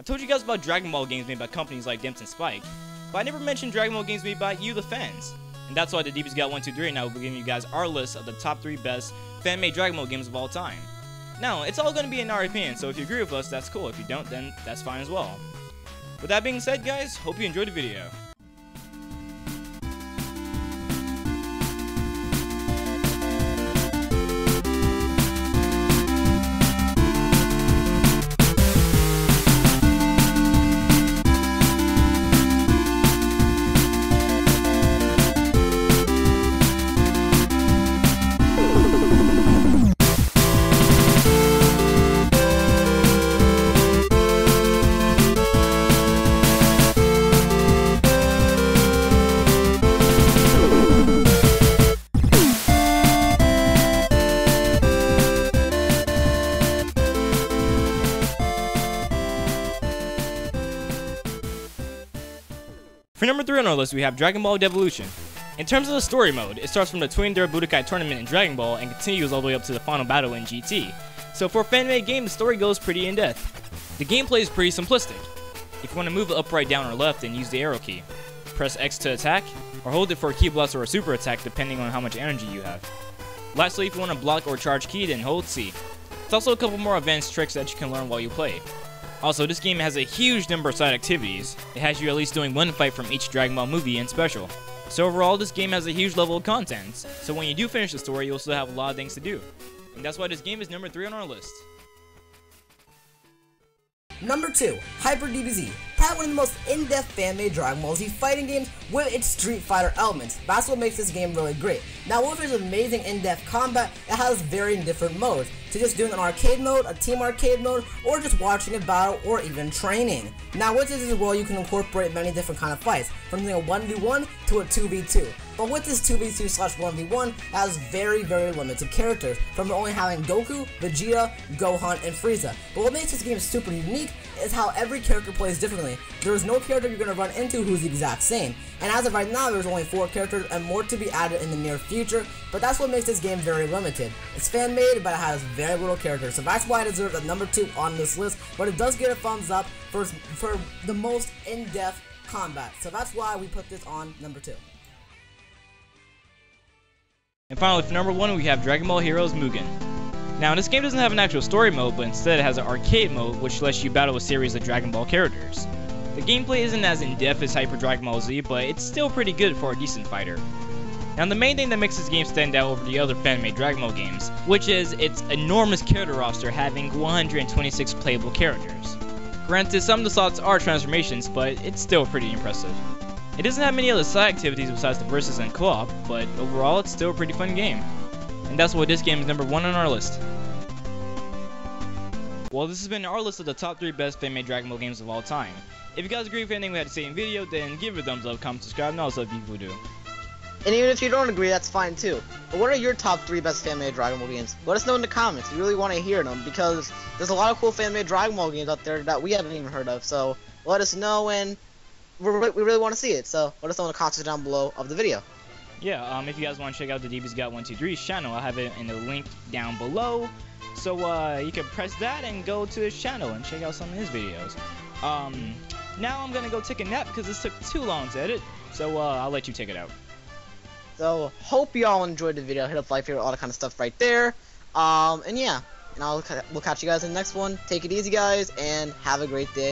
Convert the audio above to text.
I told you guys about Dragon Ball games made by companies like Dimps and Spike, but I never mentioned Dragon Ball games made by you, the fans. And that's why the DBZGOD123 and I will be giving you guys our list of the top 3 best fan-made Dragon Ball games of all time. Now, it's all going to be in our opinion, so if you agree with us, that's cool. If you don't, then that's fine as well. With that being said, guys, hope you enjoyed the video. For number 3 on our list, we have Dragon Ball Devolution. In terms of the story mode, it starts from the Twin Dare Budokai tournament in Dragon Ball and continues all the way up to the final battle in GT. So for a fan-made game, the story goes pretty in-depth. The gameplay is pretty simplistic. If you want to move up, right, down, or left, then use the arrow key. Press X to attack, or hold it for a ki blast or a super attack depending on how much energy you have. Lastly, if you want to block or charge ki, then hold C. There's also a couple more advanced tricks that you can learn while you play. Also, this game has a huge number of side activities. It has you at least doing one fight from each Dragon Ball movie and special. So overall, this game has a huge level of content. So when you do finish the story, you'll still have a lot of things to do. And that's why this game is number 3 on our list. Number 2, Hyper DBZ. Probably one of the most in-depth fan-made Dragon Ball Z fighting games with its Street Fighter elements. That's what makes this game really great. Now with its amazing in-depth combat, it has varying different modes. To just doing an arcade mode, a team arcade mode, or just watching a battle, or even training. Now with this as well, you can incorporate many different kind of fights, from doing a 1v1 to a 2v2. But with this 2v2 slash 1v1, it has very, very limited characters, from only having Goku, Vegeta, Gohan, and Frieza. But what makes this game super unique is how every character plays differently. There is no character you're going to run into who's the exact same. And as of right now, there's only 4 characters and more to be added in the near future, but that's what makes this game very limited. It's fan-made, but it has very little characters, so that's why it deserves a number 2 on this list, but it does get a thumbs up for, for the most in-depth combat. So that's why we put this on number 2. And finally, for number 1, we have Dragon Ball Heroes Mugen. Now, this game doesn't have an actual story mode, but instead it has an arcade mode, which lets you battle a series of Dragon Ball characters. The gameplay isn't as in-depth as Hyper Dragon Ball Z, but it's still pretty good for a decent fighter. Now, the main thing that makes this game stand out over the other fan-made Dragon Ball games, which is its enormous character roster having 126 playable characters. Granted, some of the slots are transformations, but it's still pretty impressive. It doesn't have many other side activities besides the versus and co-op, but overall it's still a pretty fun game. And that's why this game is number one on our list. Well, this has been our list of the top 3 best fan-made Dragon Ball games of all time. If you guys agree with anything we had to say in the video, then give it a thumbs up, comment, subscribe, and also if you do. And even if you don't agree, that's fine too. But what are your top three best fan-made Dragon Ball games? Let us know in the comments. We really want to hear them because there's a lot of cool fan-made Dragon Ball games out there that we haven't even heard of. So let us know, and we really want to see it. So let us know in the comments down below of the video. Yeah, um, if you guys want to check out the DBZGOD123's channel, I'll have it in the link down below. So uh, you can press that and go to his channel and check out some of his videos. Um, now I'm gonna go take a nap because this took too long to edit. So uh, I'll let you take it out. So hope you all enjoyed the video. Hit up like, favorite, all that kind of stuff right there. Um, and yeah, and I'll we'll catch you guys in the next one. Take it easy, guys, and have a great day.